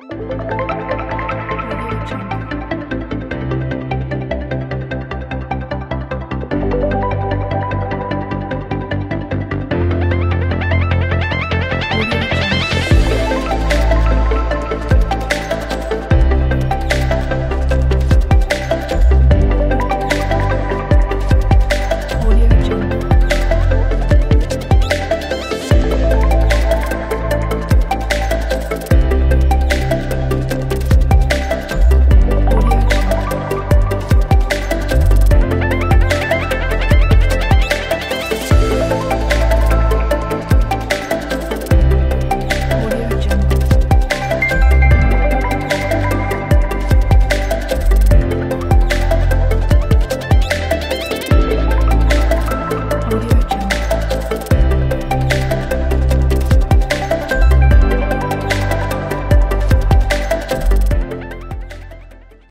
Música